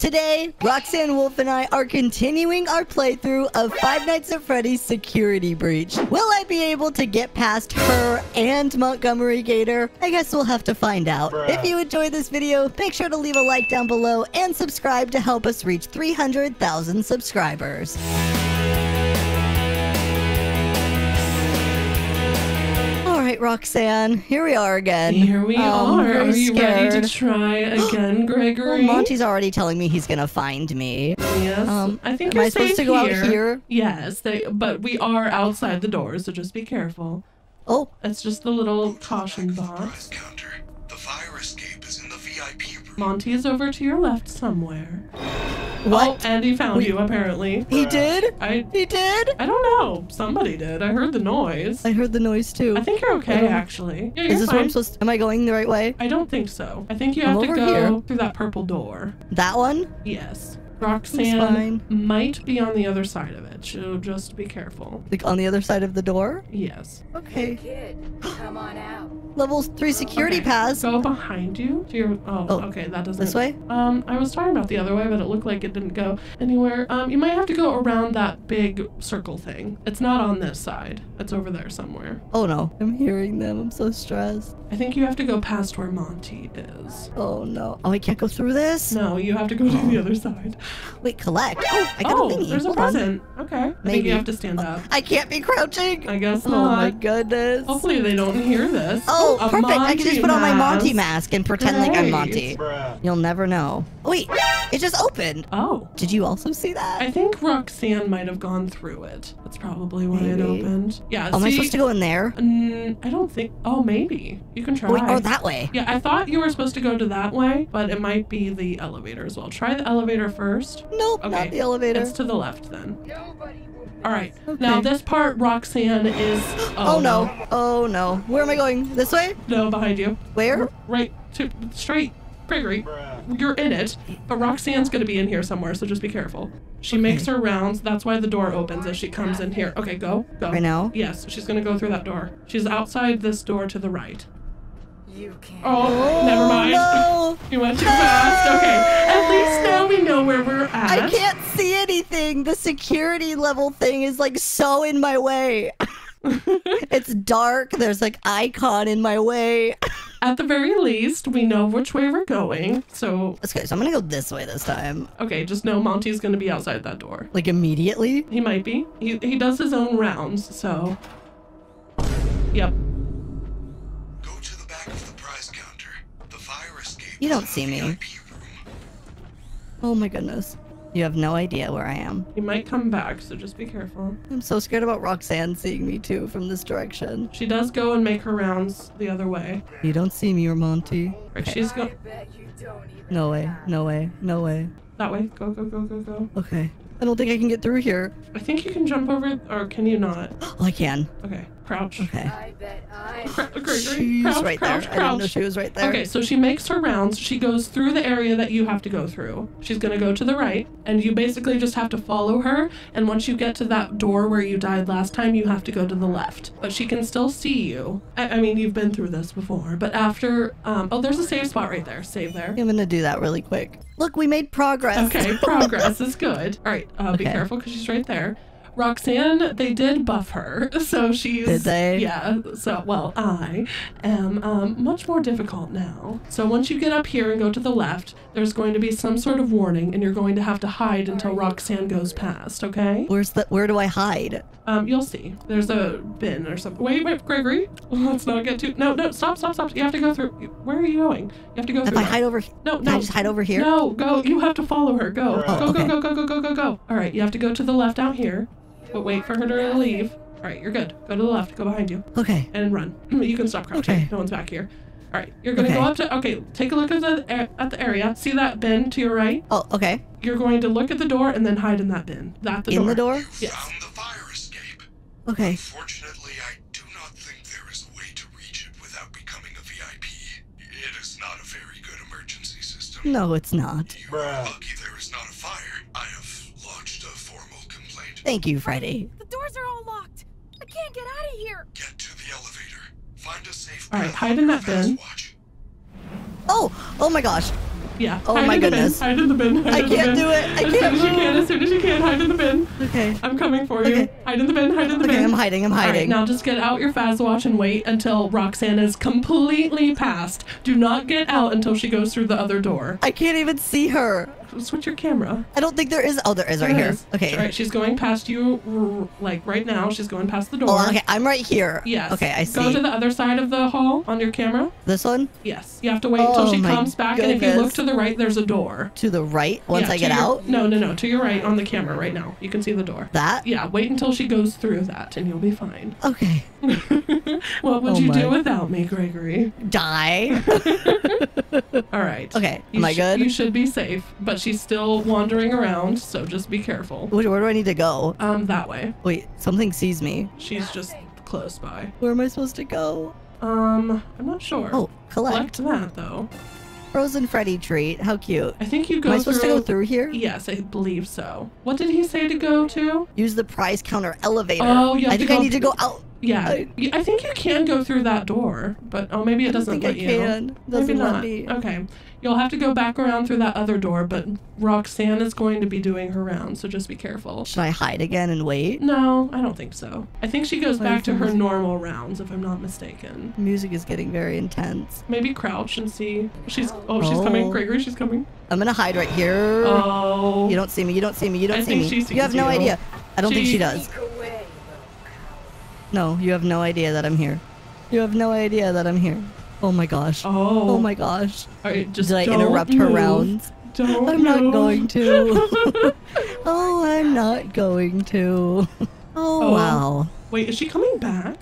Today, Roxanne Wolf and I are continuing our playthrough of Five Nights at Freddy's Security Breach. Will I be able to get past her and Montgomery Gator? I guess we'll have to find out. If you enjoyed this video, make sure to leave a like down below and subscribe to help us reach 300,000 subscribers. Right, Roxanne, here we are again. Here we Um, are. very Are you ready to try again, Well, Gregory? Monty's already telling me he's gonna find me. yes. um, I think am you're I supposed to go out here. here? Yes, they, but we are outside the door, so just be careful. Oh, It's just the little caution box. Counter. The fire escape is in the VIP room. Monty is over to your left somewhere. What? Oh, and he found We- you apparently. He did? I He did? I don't know. Somebody did. I heard the noise. I heard the noise too. I think you're okay, actually. Yeah, you're Is this where. I'm supposed to, Am I going the right way? I don't think so. I think you I'm have to over go here. through that purple door. That one? Yes. Roxanne might be on the other side of it, so just be careful. Like on the other side of the door? Yes. Okay. Kid, come on out. Level 3 security Okay, pass. Go behind you to your. Oh, Oh, okay, that doesn't. this way? Um, I was talking about the other way, but it looked like it didn't go anywhere. Um, you might have to go around that big circle thing. It's not on this side. It's over there somewhere. Oh no. I'm hearing them. I'm so stressed. I think you have to go past where Monty is. Oh no. Oh, I can't go through this? No, you have to go to the other side. Wait, collect. Oh, I got oh, a thingy. there's a Hold on. present. Okay. I think Maybe. you have to stand up. I can't be crouching. I guess Oh not. my goodness. Hopefully they don't hear this. Oh, Oh, a perfect. I can just put on my Monty mask. mask and pretend like I'm Great. Monty. You'll never know. Oh, wait, it just opened. Oh. Did you also see that? I think Roxanne might have gone through it. That's probably why it opened. Yeah. Oh, am I supposed to go in there? I don't think. Oh, maybe you can try. Oh, wait, or that way? Yeah, I thought you were supposed to go to that way, but it might be the elevator as well. Try the elevator first. Nope, Okay. not the elevator. It's to the left then. Nobody will be All right. Okay. Now this part, Roxanne is. Oh, oh no. Oh no. Where am I going? This way? No, behind you. Where? Right to straight. Gregory, you're in it, but Roxanne's gonna be in here somewhere, so just be careful. She makes her rounds. That's why the door opens as she comes in here. Okay, go, go. Right now? Yes, she's gonna go through that door. She's outside this door to the right. You can't. Oh, never mind. No. You went too fast. Okay, at least now we know where we're at. I can't see anything. The security level thing is like so in my way. it's dark. There's like icon in my way. At the very least, we know which way we're going. So, Okay, so I'm gonna go this way this time. okay, just know Monty's gonna be outside that door. Like immediately. He might be. He he does his own rounds, so. Yep. You don't see me. Oh my goodness. You have no idea where I am. You might come back, so just be careful. I'm so scared about Roxanne seeing me too from this direction. She does go and make her rounds the other way. You don't see me or Monty. Right, she's I go bet you don't even. No way. No way. No way. that way. Go go go go go. Okay. I don't think I can get through here. I think you can jump over, or can you not? Oh, I can. Okay, crouch. Okay. I bet I. Cra- She's crouch, right crouch, there. I didn't know she was right there. Okay, so she makes her rounds. She goes through the area that you have to go through. She's gonna go to the right, and you basically just have to follow her. And once you get to that door where you died last time, you have to go to the left. But she can still see you. I, I mean, you've been through this before. But after, um, oh, there's a save spot right there. Save there. I'm gonna do that really quick. Look, we made progress. Okay, progress is good. All right, uh, be careful because she's right there. Roxanne, they did buff her, so she's Did they? Yeah. So well, I am um, much more difficult now. So once you get up here and go to the left, there's going to be some sort of warning, and you're going to have to hide until Roxanne goes past. Okay? Where's the? Where do I hide? Um, you'll see. There's a bin or something. Wait, wait, Gregory. Let's not get too. No, no, stop, stop, stop. You have to go through. Where are you going? You have to go If through. I hide over, No, can no. I just hide over here? No, go. You have to follow her. Go. Oh, go, okay. go, go, go, go, go, go, go. All right, you have to go to the left out here, but wait for her to leave. All right, you're good. Go to the left. Go behind you Okay. and run. you can stop crouching. Okay. No one's back here. All right, you're gonna go up to. Okay, take a look at the at the area. See that bin to your right? Oh, okay. You're going to look at the door and then hide in that bin. That the In door. the door. Yes. Found the fire escape. Okay. Unfortunately, I do not think there is a way to reach it without becoming a VIP. It is not a very good emergency system. No, it's not. You are Thank you, Freddy. The doors are all locked. I can't get out of here. Get to the elevator. Find a safe All right, hide in your that bin. watch. Oh, oh my gosh. Yeah. Oh hide my in the bin, goodness. Hide in the bin. Hide I in can't bin. do it. I as can't As soon as you can. As soon as you can. Hide in the bin. Okay. I'm coming for you. Okay. Hide in the bin. Hide in the Okay, bin. I'm hiding. I'm hiding. All right, hiding. now just get out your Fazwatch and wait until Roxanne is completely past. Do not get out until she goes through the other door. I can't even see her. Switch your camera. I don't think there is. Oh, there is right There here. is. Okay. All right, she's going past you, like right now. She's going past the door. Oh, okay. I'm right here. Yes. Okay, I see. Go to the other side of the hall on your camera. This one Yes. You have to wait until Oh she comes back, and if you look to the right, there's a door. to the right. Once Yeah, I get your- out. No, no, no. To your right on the camera right now. You can see the door. That. Yeah. Wait until she goes through that, and you'll be fine. Okay. what would Oh you my. do without me, Gregory? Die. All right. Okay, You am I good? You should be safe, but she's still wandering around, so just be careful. Where, where do I need to go? Um, that way. Wait, something sees me. She's just close by. Where am I supposed to go? Um, I'm not sure. Oh, collect. Collect that though. Frozen Freddy treat. How cute. I think you go Am I supposed through. to go through here? Yes, I believe so. What did he say to go to? Use the prize counter elevator. Oh, have I think I need to go out. Yeah, I think you can go through that door, but oh, maybe it I doesn't think I let you. can. Doesn't maybe let not. me. Okay, mm-hmm. you'll have to go back around through that other door, but Roxanne is going to be doing her round, so just be careful. Should I hide again and wait? No, I don't think so. I think she goes I back to her think- normal rounds, if I'm not mistaken. Music is getting very intense. Maybe crouch and see. She's oh, she's coming. Oh. Gregory, she's coming. I'm gonna hide right here. Oh, You don't see me. You don't see me. You don't I see think me. you have no idea. I don't think She- she does. No, you have no idea that I'm here. You have no idea that I'm here. Oh my gosh. Oh, Oh my gosh. Right, just Did I interrupt her rounds? Don't I'm not move. going to. oh, I'm not going to. Oh, Oh. wow. Wait, is she coming back?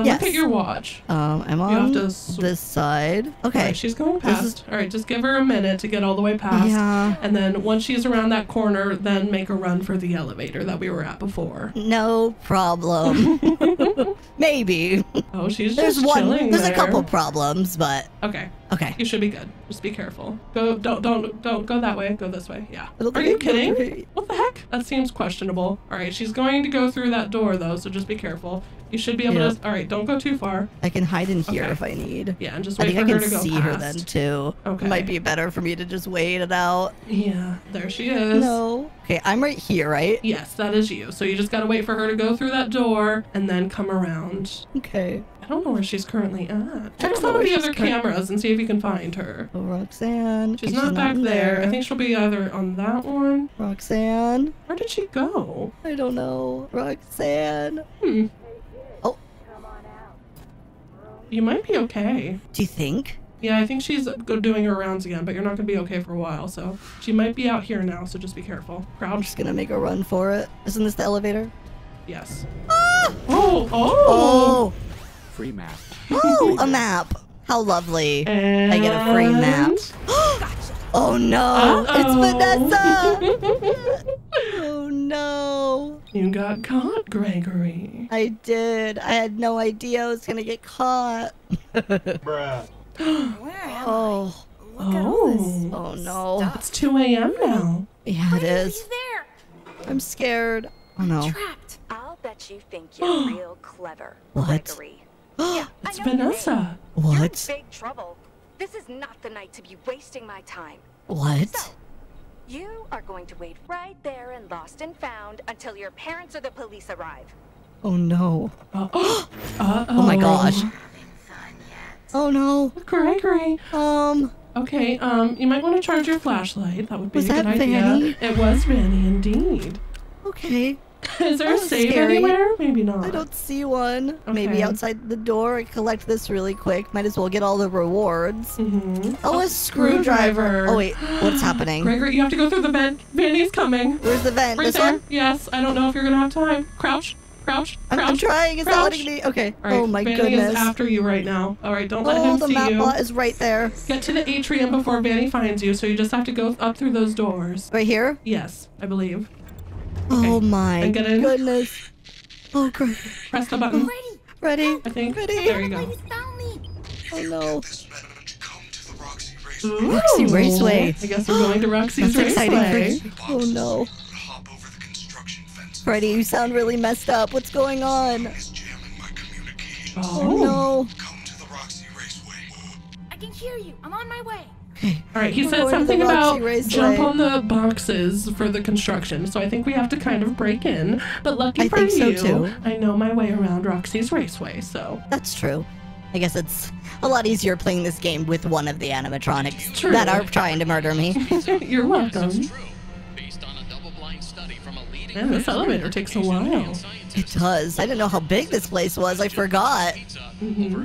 Uh, Yes. Look at your watch. Um, I'm on this side. Okay. right, she's going past. All right, just give her a minute to get all the way past. Yeah. And then once she's around that corner, then make a run for the elevator that we were at before. No problem. Maybe. Oh, she's There's just one. chilling There's a couple problems, but Okay, okay. you should be good. Just be careful. Go, don't, don't, don't go that way. Go this way. Yeah. Are you kidding? What the heck? That seems questionable. All right, she's going to go through that door though, so just be careful. You should be able to. All right, don't go too far. I can hide in here Okay. if I need. Yeah, and just I wait think for I her can to go see past. her then too. Okay. It might be better for me to just wait it out. Yeah, there she is. No. Okay, I'm right here, right? Yes, that is you. So you just gotta wait for her to go through that door and then come around. Okay. I don't know where she's currently at. Check some of the other cameras and see if you can find her. Oh, Roxanne. She's Okay, not back in there. I think she'll be either on that one. Roxanne. Where did she go? I don't know. Roxanne. Hmm. Oh. You might be okay. Do you think? Yeah, I think she's doing her rounds again, but you're not gonna be okay for a while. So she might be out here now. So just be careful. I'm just gonna make a run for it. Isn't this the elevator? Yes. Ah! Oh. Oh. Oh. Free map. Oh, a map. How lovely. And I get a free map. Oh no, Uh-oh. it's Vanessa. no. You got caught, Gregory. I did. I had no idea I was gonna get caught. Where am Oh, I? Look at all this. Oh. oh no. Stuff. It's 2 a.m. now. Yeah, it is. He's there. I'm scared. Oh no. Trapped. I'll bet you think you're real clever, What? Gregory. Yeah, I It's know your name. Vanessa. You're in big trouble. This is not the night to be wasting my time. What? You are going to wait right there and lost and found until your parents or the police arrive. Oh no. Uh, uh-oh. Oh my gosh. Oh no. Gregory. Um. Okay, um, you might want to charge your flashlight. That would be Was a good that idea. Vanny? It was Vanny, indeed. Okay. Is there a was save scary. anywhere? Maybe not. I don't see one. Maybe outside the door. I collect this really quick. Might as well get all the rewards. Mm-hmm. Oh, a screwdriver. screwdriver. Oh wait, what's happening? Gregory, you have to go through the vent. Vanny's coming. Where's the vent? Right this there. one? Yes. I don't know if you're gonna have time. Crouch. Crouch. I'm, Crouch. I'm trying. It's not Crouch. letting me. Okay. All right, oh my Vanny goodness. is after you right now. All right, don't let oh, him the see map you. bot is right there. Get to the atrium before Vanny finds you, so you just have to go up through those doors. Right here. Yes, I believe. Oh my And get in. goodness. Oh great. Press the button. Ready? Ready? I think. Ready? There you go. Ladies found me. Oh no. This message come to the Roxy Raceway. Ooh. Roxy Raceway. I guess we're going to Roxy's That's exciting Raceway. for Oh no. Hop over the construction fence. Freddy, you sound really messed up. What's going on? Is jamming my communications. Oh no. Come to the Roxy Raceway. I can hear you. I'm on my way. Okay. All right, he We're said something about jump on the boxes for the construction. So I think we have to kind of break in. But lucky I for think so, you, too. I know my way around Roxy's Raceway. So That's true. I guess it's a lot easier playing this game with one of the animatronics True. that are trying to murder me. you're welcome. Based on a double-blind study from a leading Man, this elevator takes a while. it does. I didn't know how big this place was. I forgot. Mm-hmm.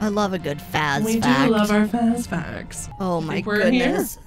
I love a good Faz we fact. do love our Faz facts. oh my we're here? goodness.